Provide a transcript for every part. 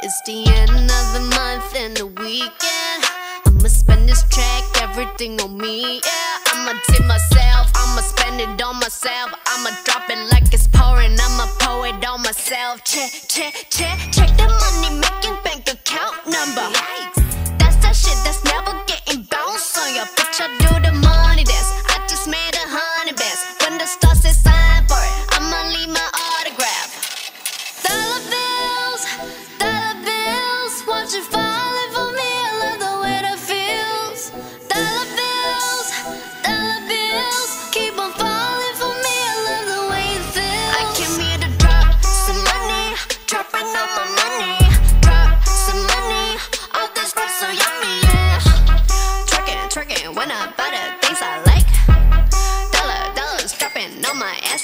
It's the end of the month and the weekend. I'ma spend this track, everything on me. Yeah, I'ma tip myself, I'ma spend it on myself. I'ma drop it like it's pouring, I'ma pour it on myself. Check, check, check, check the money making bank account number. That's that shit that's never getting bounced on your bitch. I do the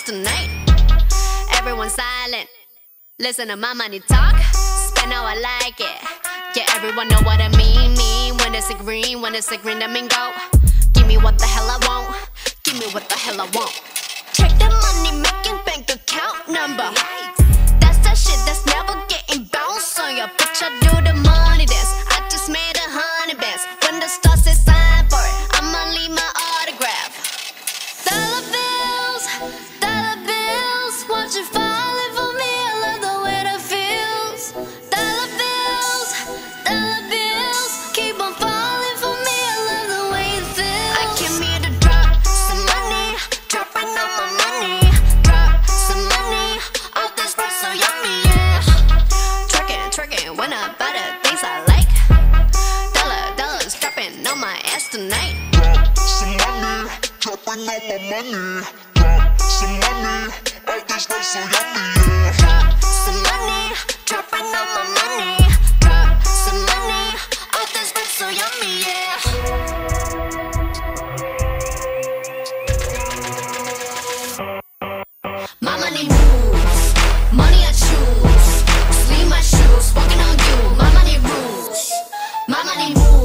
tonight. Everyone silent. Listen to my money talk, spend how I like it. Yeah, everyone know what I mean. Mean when it's a green, when it's a green, I mean go. Give me what the hell I want. Give me what the hell I want. Check the money making bank account number. I buy the things I like. Dollar, dollars dropping on my ass tonight. Drop some money, dropping all my money. Drop some money, all this rap so yummy, choose. Sleeve my